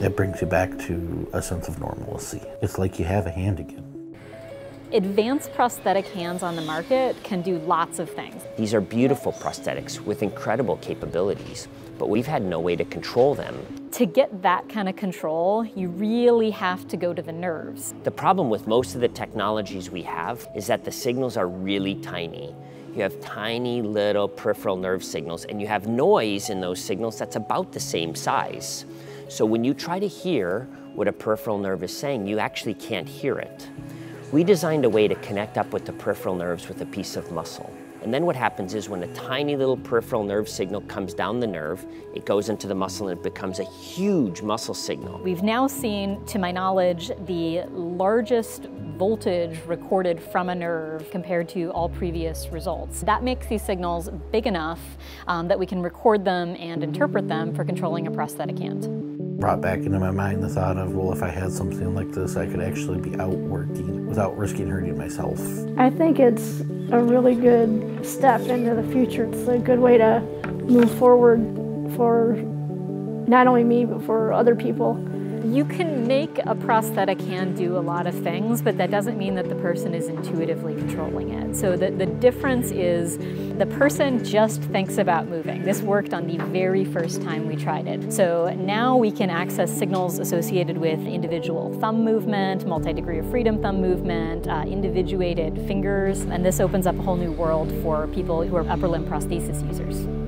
That brings you back to a sense of normalcy. It's like you have a hand again. Advanced prosthetic hands on the market can do lots of things. These are beautiful prosthetics with incredible capabilities, but we've had no way to control them. To get that kind of control, you really have to go to the nerves. The problem with most of the technologies we have is that the signals are really tiny. You have tiny little peripheral nerve signals and you have noise in those signals that's about the same size. So when you try to hear what a peripheral nerve is saying, you actually can't hear it. We designed a way to connect up with the peripheral nerves with a piece of muscle. And then what happens is when a tiny little peripheral nerve signal comes down the nerve, it goes into the muscle and it becomes a huge muscle signal. We've now seen, to my knowledge, the largest voltage recorded from a nerve compared to all previous results. That makes these signals big enough um, that we can record them and interpret them for controlling a prosthetic hand brought back into my mind the thought of, well, if I had something like this, I could actually be out working without risking hurting myself. I think it's a really good step into the future. It's a good way to move forward for not only me, but for other people. You can make a prosthetic hand do a lot of things, but that doesn't mean that the person is intuitively controlling it. So the, the difference is the person just thinks about moving. This worked on the very first time we tried it. So now we can access signals associated with individual thumb movement, multi-degree of freedom thumb movement, uh, individuated fingers, and this opens up a whole new world for people who are upper limb prosthesis users.